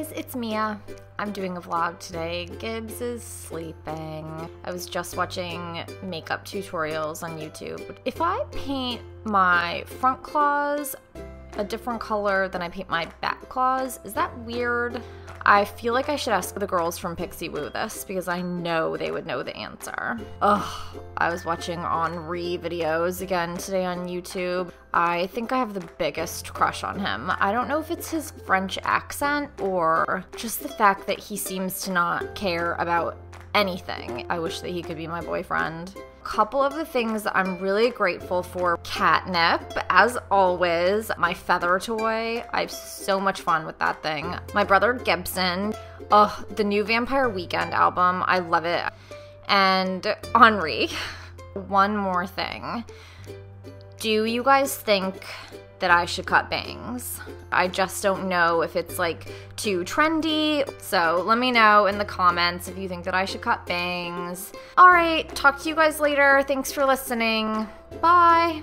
it's Mia. I'm doing a vlog today. Gibs is sleeping. I was just watching makeup tutorials on YouTube. If I paint my front claws a different color than I paint my back claws, is that weird? I feel like I should ask the girls from Pixiwoo this because I know they would know the answer. Ugh, I was watching Henri videos again today on YouTube. I think I have the biggest crush on him. I don't know if it's his French accent or just the fact that he seems to not care about anything. I wish that he could be my boyfriend. Couple of the things I'm really grateful for catnip, as always, my feather toy. I have so much fun with that thing. My brother Gibson, oh, the new Vampire Weekend album, I love it. And Henri. One more thing. Do you guys think that I should cut bangs. I just don't know if it's like too trendy. So let me know in the comments if you think that I should cut bangs. All right, talk to you guys later. Thanks for listening. Bye.